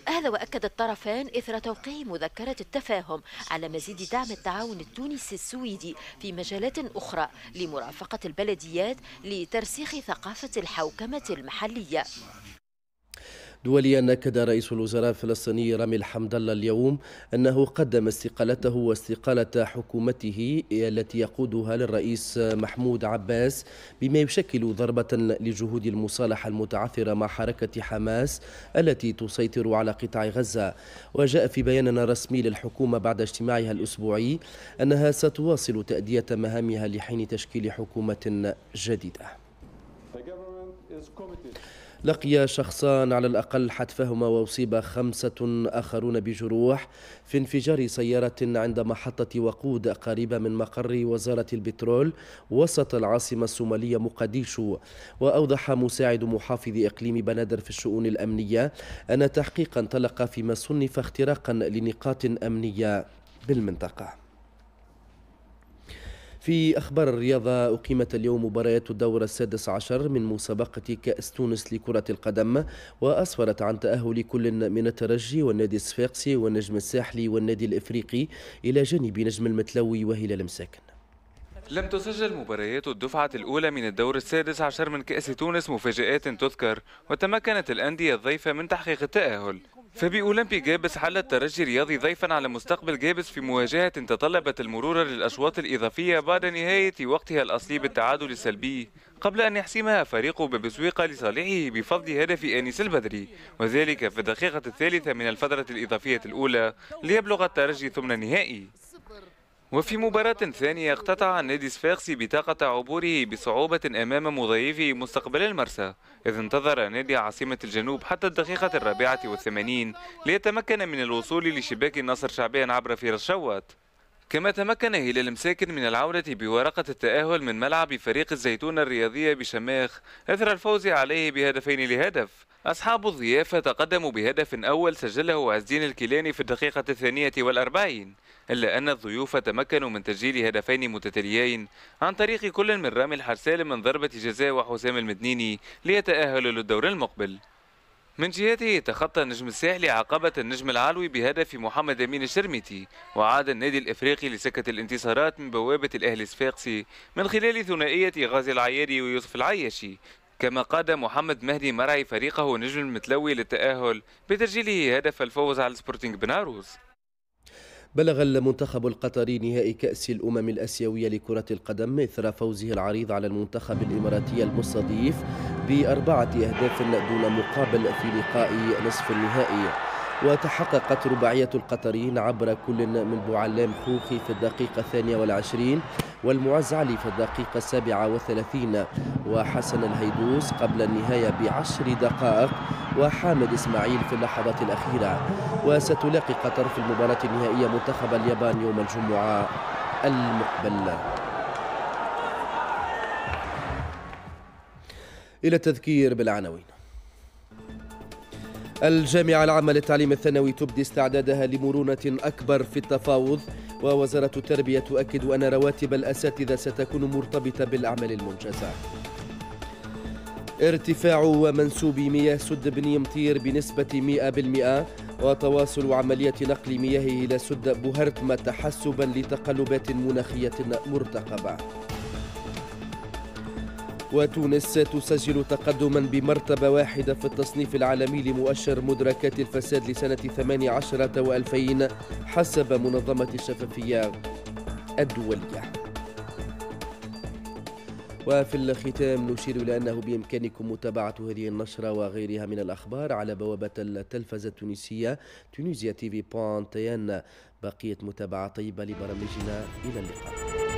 هذا وأكد الطرفان إثر توقيع مذكرة التفاهم على مزيد دعم التعاون التونسي السويدي في مجالات أخرى لمرافقة البلديات لترسيخ ثقافة الحوكمة المحلية. دوليا أكد رئيس الوزراء الفلسطيني رامي الحمد الله اليوم أنه قدم استقالته واستقالة حكومته التي يقودها للرئيس محمود عباس بما يشكل ضربة لجهود المصالحة المتعثرة مع حركة حماس التي تسيطر على قطاع غزة. وجاء في بيان رسمي للحكومة بعد اجتماعها الأسبوعي أنها ستواصل تأدية مهامها لحين تشكيل حكومة جديدة. لقي شخصان على الأقل حتفهما وأصيب خمسة آخرون بجروح في انفجار سيارة عند محطة وقود قريبة من مقر وزارة البترول وسط العاصمة الصومالية مقديشو. وأوضح مساعد محافظ إقليم بنادر في الشؤون الأمنية أن تحقيقا انطلق فيما صنف اختراقا لنقاط أمنية بالمنطقة. في أخبار الرياضة أقيمت اليوم مباريات الدور السادس عشر من مسابقة كأس تونس لكرة القدم وأسفرت عن تأهل كل من الترجي والنادي الصفاقسي والنجم الساحلي والنادي الإفريقي إلى جانب نجم المتلوي وهلال مساكن. لم تسجل مباريات الدفعة الأولى من الدور السادس عشر من كأس تونس مفاجآت تذكر وتمكنت الأندية الضيفة من تحقيق التأهل. فبأولمبي جابس حل الترجي الرياضي ضيفا على مستقبل جابس في مواجهة تطلبت المرور للأشواط الإضافية بعد نهاية وقتها الأصلي بالتعادل السلبي. قبل أن يحسمها فريق ببسويقة لصالحه بفضل هدف أنيس البدري وذلك في الدقيقة الثالثة من الفترة الإضافية الأولى ليبلغ الترجي ثمن النهائي وفي مباراة ثانية اقتطع النادي الصفاقسي بطاقة عبوره بصعوبة أمام مضيفه مستقبل المرسى إذ انتظر نادي عاصمة الجنوب حتى الدقيقة الرابعة والثمانين ليتمكن من الوصول لشباك النصر شعبيا عبر فيرس شوات. كما تمكن هلال مساكن من العودة بورقة التأهل من ملعب فريق الزيتون الرياضية بشماخ إثر الفوز عليه بهدفين لهدف. أصحاب الضيافة تقدموا بهدف أول سجله عزين الكيلاني في الدقيقة الثانية والأربعين إلا أن الضيوف تمكنوا من تسجيل هدفين متتاليين عن طريق كل من رامي الحرسال من ضربة جزاء وحسام المدنيني ليتأهلوا للدور المقبل. من جهته تخطى النجم الساحلي عقبة النجم العلوي بهدف محمد أمين الشرميتي وعاد النادي الإفريقي لسكة الانتصارات من بوابة الأهلي الصفاقسي من خلال ثنائية غازي العياري ويوسف العياشي. كما قاد محمد مهدي مرعي فريقه نجم المتلوي للتأهل بتسجيله هدف الفوز على سبورتينغ بناروز بلغ المنتخب القطري نهائي كأس الأمم الأسيوية لكرة القدم إثر فوزه العريض على المنتخب الإماراتي المستضيف بأربعة أهداف دون مقابل في لقاء نصف النهائي. وتحققت رباعية القطريين عبر كل من بوعلام خوخي في الدقيقة الثانية والعشرين والمعز علي في الدقيقة السابعة والثلاثين وحسن الهيدوس قبل النهاية بعشر دقائق وحامد إسماعيل في اللحظات الأخيرة. وستلاقي قطر في المباراة النهائية منتخب اليابان يوم الجمعة المقبل. إلى التذكير بالعناوين. الجامعة العامة للتعليم الثانوي تبدي استعدادها لمرونة أكبر في التفاوض ووزارة التربية تؤكد أن رواتب الأساتذة ستكون مرتبطة بالأعمال المنجزة. ارتفاع منسوب مياه سد بني مطير بنسبة 100% وتواصل عملية نقل مياهه إلى سد بوهرتما تحسبا لتقلبات مناخية مرتقبة. وتونس تسجل تقدما بمرتبة واحدة في التصنيف العالمي لمؤشر مدركات الفساد لسنة 18 و2000 حسب منظمة الشفافية الدولية. وفي الختام نشير إلى أنه بإمكانكم متابعة هذه النشرة وغيرها من الأخبار على بوابة التلفزة التونسية تونيزيا تي في بوانتين بقية متابعة طيبة لبرامجنا إلى اللقاء.